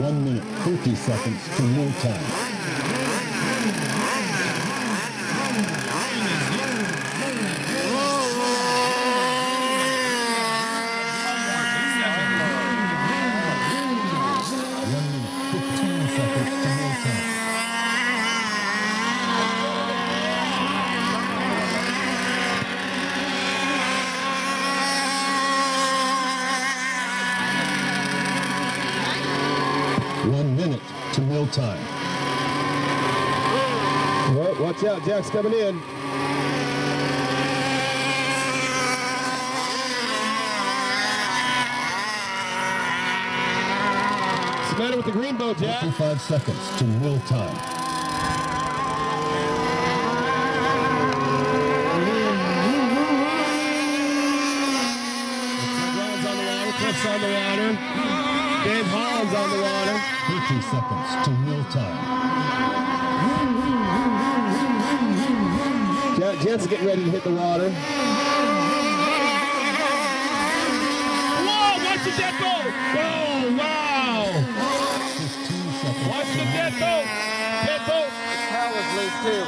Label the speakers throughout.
Speaker 1: One minute, 50 seconds to meal time. Time.
Speaker 2: Well, watch out, Jack's coming in. What's the matter with the green bow, Jack?
Speaker 1: 55 seconds to meal time.
Speaker 2: On the water, Cliff's on the water, Dave Holland's on the water.
Speaker 1: 50 seconds to meal time.
Speaker 2: Jack Jensen getting ready to hit the water. Whoa, watch the dead boat! Whoa, oh, wow!
Speaker 1: 15 seconds.
Speaker 2: Watch the dead boat! Dead boat!
Speaker 3: Cow was loose too.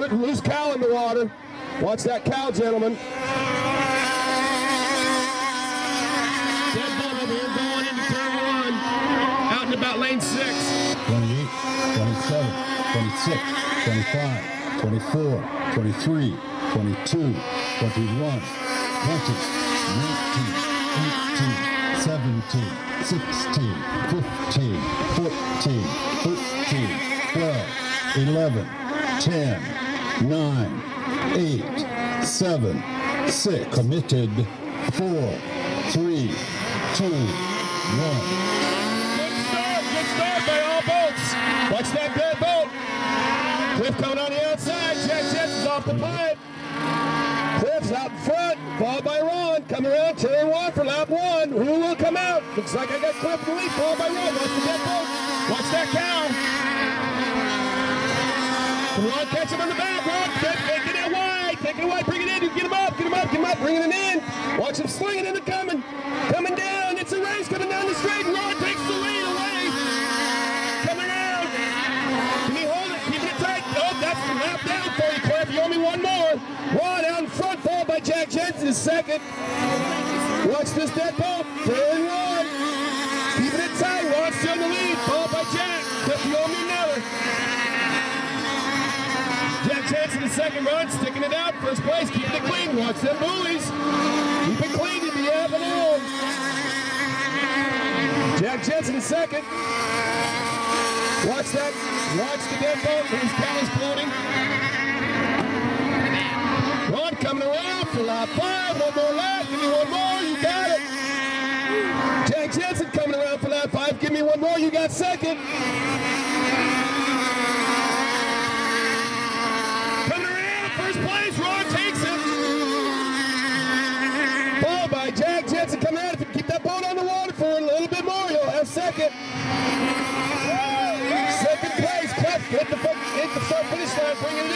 Speaker 2: Lo- Loose cow in the water. Watch that cow, gentlemen.
Speaker 1: 26, 25, 24, 23, 22, 21, 20, 19, 18, 17, 16, 15, 14, 13, 12, 11, 10, 9, 8, 7, 6, committed, 4, 3, 2, 1.
Speaker 2: Out in front, followed by Ron. Coming around, turn one for lap one. Who will come out? Looks like I got Cliff in lead, followed by Ron. Watch the boat. Watch that cow. Can Ron catch him on the back? Ron, take, it wide. Take it wide. Bring it in. Get him up. Get him up. Get him up. Bringing it in. Watch him slinging it and coming. Coming down. It's a race coming down the straight. Ron takes the lead away. Coming out. Can he hold it? Keep it tight. Oh, that's the lap down for you, Cliff. You owe me one more. Ron out in front, Jensen is second. Watch this dead boat. Turn one. Keeping it tight. Ron's still in the lead, followed by Jack. Cliff, you owe me another. Jack Jensen in second run, sticking it out. First place, keeping it clean. Watch them buoys. Keep it clean to the avenue. Jack Jensen in second. Watch that. Watch the dead ball. His cow is floating. Coming around for lap five. One more lap. Give me one more. You got it. Jack Jensen coming around for lap five. Give me one more. You got second. Coming around. First place. Ron takes it. Followed by Jack Jensen coming out. If you keep that boat on the water for a little bit more, you'll have second. Second place, Cliff, hit the, hit the start finish line, bringing it in.